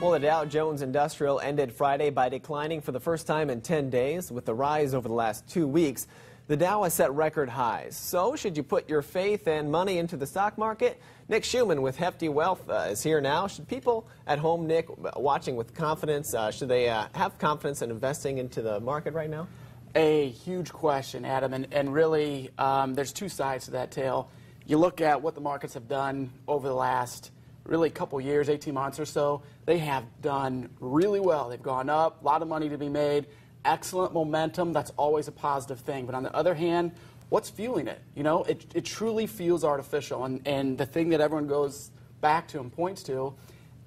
Well, the Dow Jones Industrial ended Friday by declining for the first time in 10 days, with the rise over the last two weeks. The Dow has set record highs. So, should you put your faith and money into the stock market? Nick Scheumann with Hefty Wealth uh, is here now. Should people at home, Nick, watching with confidence, uh, should they uh, have confidence in investing into the market right now? A huge question, Adam, and, and really, um, there's two sides to that tale. You look at what the markets have done over the last really a couple years, 18 months or so, they have done really well. They've gone up, a lot of money to be made, excellent momentum. That's always a positive thing. But on the other hand, what's fueling it? You know, it, it truly feels artificial. And, and the thing that everyone goes back to and points to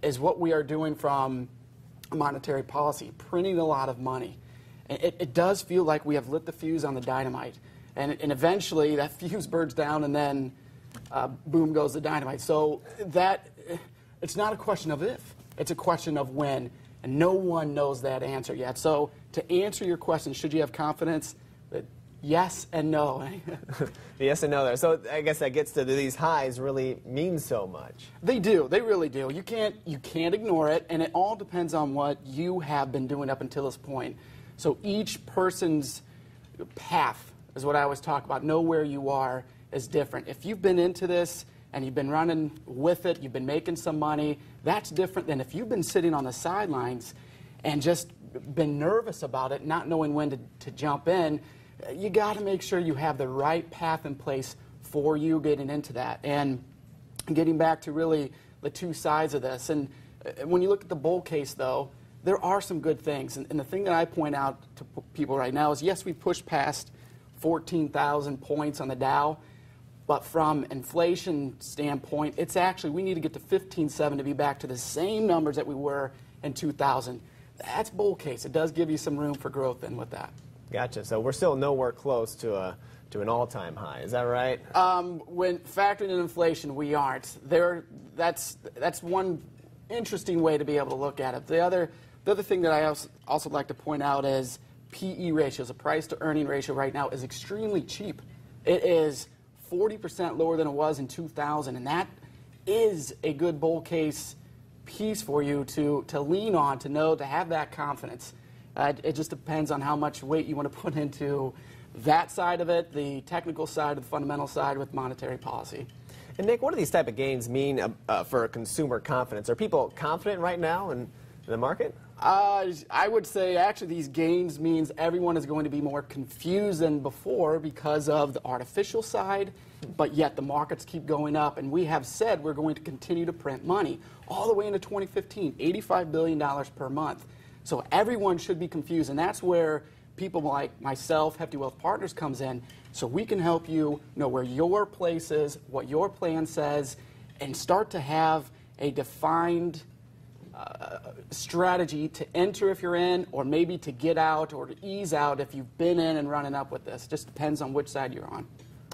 is what we are doing from monetary policy, printing a lot of money. It, it, does feel like we have lit the fuse on the dynamite. And, and eventually that fuse burns down and then uh, boom goes the dynamite. So that it's not a question of if, it's a question of when. And no one knows that answer yet. So to answer your question, should you have confidence? That Yes and no. yes and no there. So I guess that gets to these highs really mean so much. They do. They really do. You can't you can't ignore it, and it all depends on what you have been doing up until this point. So each person's path is what I always talk about. Know where you are is different. If you've been into this and you've been running with it, you've been making some money, that's different than if you've been sitting on the sidelines and just been nervous about it, not knowing when to, to jump in. You got to make sure you have the right path in place for you getting into that. And getting back to really the two sides of this. And uh, when you look at the bull case, though, there are some good things. And, and the thing that I point out to people right now is yes, we pushed past 14,000 points on the Dow. But from inflation standpoint, it's actually, we need to get to 15.7 to be back to the same numbers that we were in 2000. That's bull case. It does give you some room for growth in with that. Gotcha. So we're still nowhere close to a to an all-time high. Is that right? Um, when factoring in inflation, we aren't. There, that's that's one interesting way to be able to look at it. The other the other thing that I also, also like to point out is PE ratios. A price to earning ratio right now is extremely cheap. It is 40% lower than it was in 2000, and that is a good bull case piece for you to, to lean on, to know, to have that confidence. Uh, it just depends on how much weight you want to put into that side of it, the technical side, the fundamental side with monetary policy. And Nick, what do these type of gains mean uh, uh, for consumer confidence? Are people confident right now in the market? Uh, I would say actually these gains means everyone is going to be more confused than before because of the artificial side, but yet the markets keep going up, and we have said we're going to continue to print money all the way into 2015, $85 billion per month. So everyone should be confused, and that's where people like myself, Hefty Wealth Partners, comes in, so we can help you know where your place is, what your plan says, and start to have a defined uh, strategy to enter if you're in, or maybe to get out or to ease out if you've been in and running up with this. Just depends on which side you're on.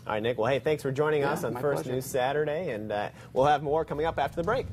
All right, Nick. Well, hey, thanks for joining yeah, us on First pleasure. News Saturday, and uh, we'll have more coming up after the break.